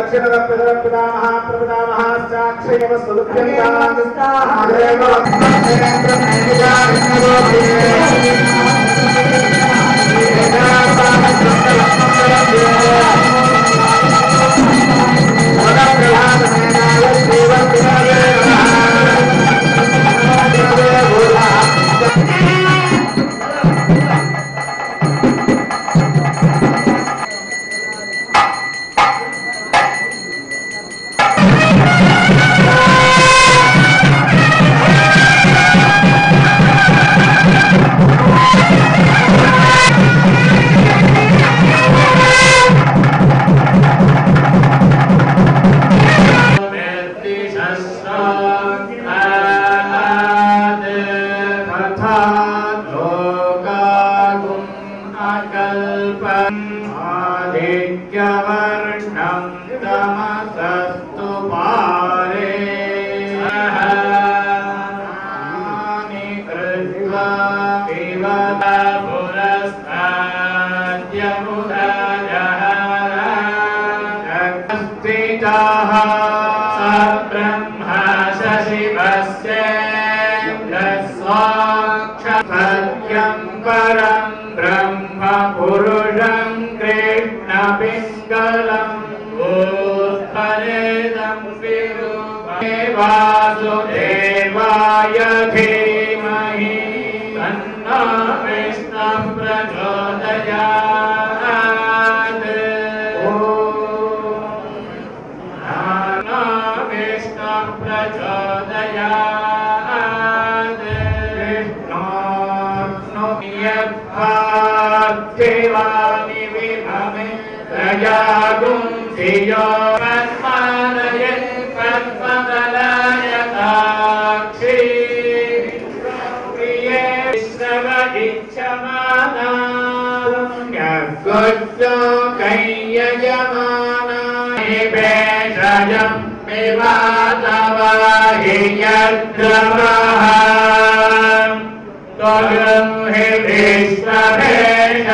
దక్షిణత పితరపితామహ ప్రపితామహాశ్చాక్షయవస్తు దుఃఖ్యంతాం आदित्यवर्णं तमसस्तु पारे। हानि कृत्वा विवद पुरस्ताद्यमुदजः स ब्रह्मा शशिवस्य साक्षात्यं परं ब्रह्म पुरुषं कृष्णपिङ्गलम् भूत्परेदं विरूपे वासुदेवाय धीमहि ॐ नाना विष्णुः प्रचोदयात्। विष्णोर्नोयत्वार्थिवानि विभमे प्रजागुं धियो पद्मानय पद्मदलायताक्षी प्रिये विश्रव इच्छमाना पुण्यगुजो कैयजमानाय भेषजं विवादवाहि यद्रवः त्वगं हि विश्वभेष